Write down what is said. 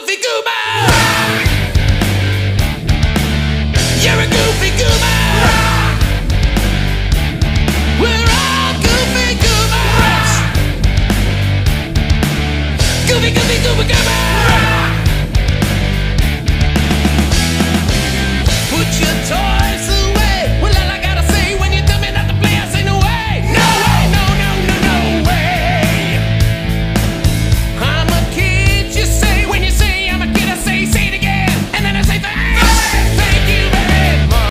goofy goober! You're a goofy goober! We're all goofy goobers! Goofy, goofy, goober, goober!